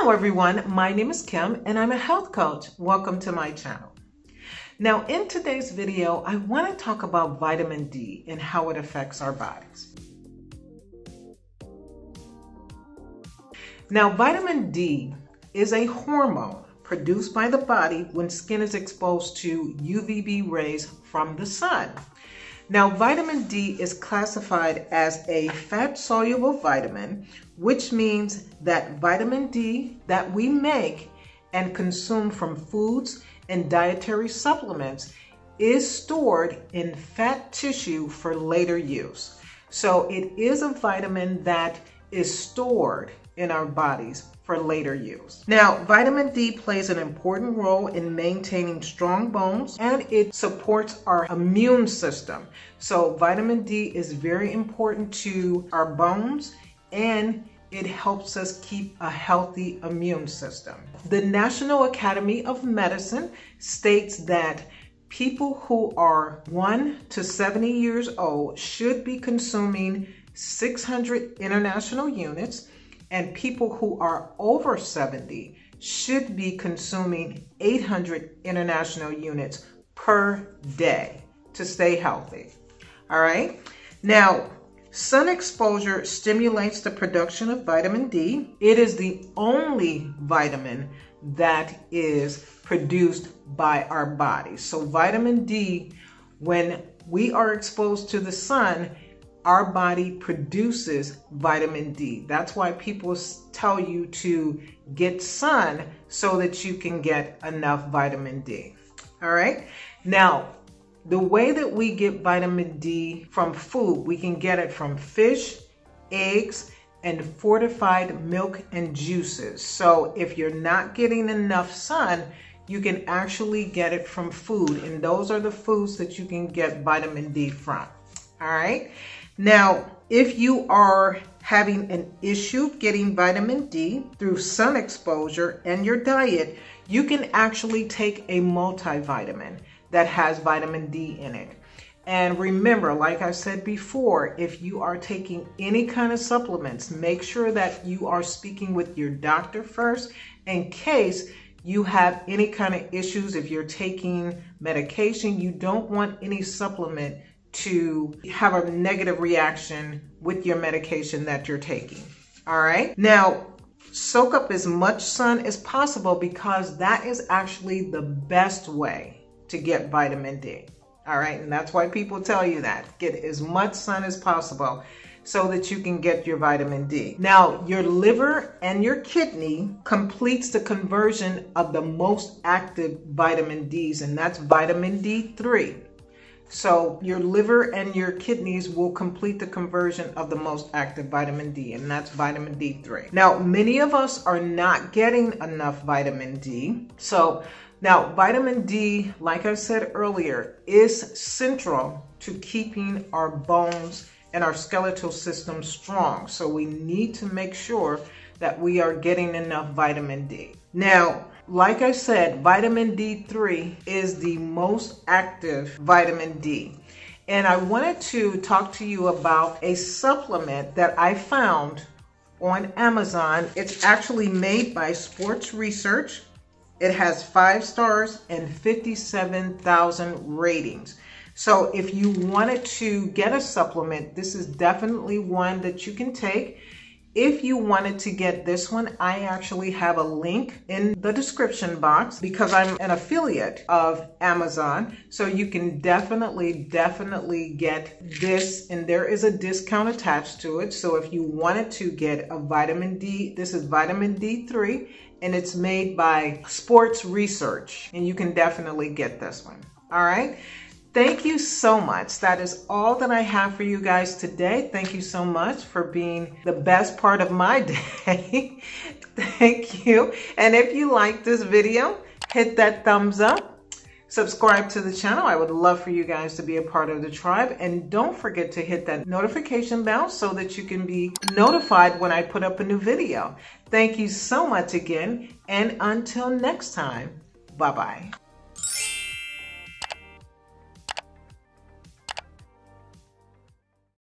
Hello everyone, my name is Kim and I'm a health coach. Welcome to my channel. Now in today's video, I want to talk about vitamin D and how it affects our bodies. Now vitamin D is a hormone produced by the body when skin is exposed to UVB rays from the sun. Now, vitamin D is classified as a fat soluble vitamin, which means that vitamin D that we make and consume from foods and dietary supplements is stored in fat tissue for later use. So it is a vitamin that is stored in our bodies for later use. Now, vitamin D plays an important role in maintaining strong bones and it supports our immune system. So vitamin D is very important to our bones and it helps us keep a healthy immune system. The National Academy of Medicine states that people who are 1 to 70 years old should be consuming 600 international units and people who are over 70 should be consuming 800 international units per day to stay healthy. All right. Now, sun exposure stimulates the production of vitamin D. It is the only vitamin that is produced by our body. So, vitamin D, when we are exposed to the sun, our body produces vitamin D. That's why people tell you to get sun so that you can get enough vitamin D. All right. Now, the way that we get vitamin D from food, we can get it from fish, eggs, and fortified milk and juices. So if you're not getting enough sun, you can actually get it from food. And those are the foods that you can get vitamin D from. All right. Now, if you are having an issue getting vitamin D through sun exposure and your diet, you can actually take a multivitamin that has vitamin D in it. And remember, like I said before, if you are taking any kind of supplements, make sure that you are speaking with your doctor first in case you have any kind of issues. If you're taking medication, you don't want any supplement to have a negative reaction with your medication that you're taking. All right. Now, soak up as much sun as possible because that is actually the best way to get vitamin D. All right. And that's why people tell you that. Get as much sun as possible so that you can get your vitamin D. Now, your liver and your kidney completes the conversion of the most active vitamin Ds, and that's vitamin D3. So your liver and your kidneys will complete the conversion of the most active vitamin D, and that's vitamin D3. Now, many of us are not getting enough vitamin D. So now vitamin D, like I said earlier, is central to keeping our bones and our skeletal system strong. So we need to make sure that we are getting enough vitamin D. Now, like I said, vitamin D3 is the most active vitamin D. And I wanted to talk to you about a supplement that I found on Amazon. It's actually made by Sports Research. It has five stars and 57,000 ratings. So if you wanted to get a supplement, this is definitely one that you can take. If you wanted to get this one, I actually have a link in the description box because I'm an affiliate of Amazon. So you can definitely, definitely get this and there is a discount attached to it. So if you wanted to get a vitamin D, this is vitamin D3 and it's made by Sports Research and you can definitely get this one. All right. Thank you so much. That is all that I have for you guys today. Thank you so much for being the best part of my day. Thank you. And if you like this video, hit that thumbs up. Subscribe to the channel. I would love for you guys to be a part of the tribe. And don't forget to hit that notification bell so that you can be notified when I put up a new video. Thank you so much again. And until next time, bye-bye.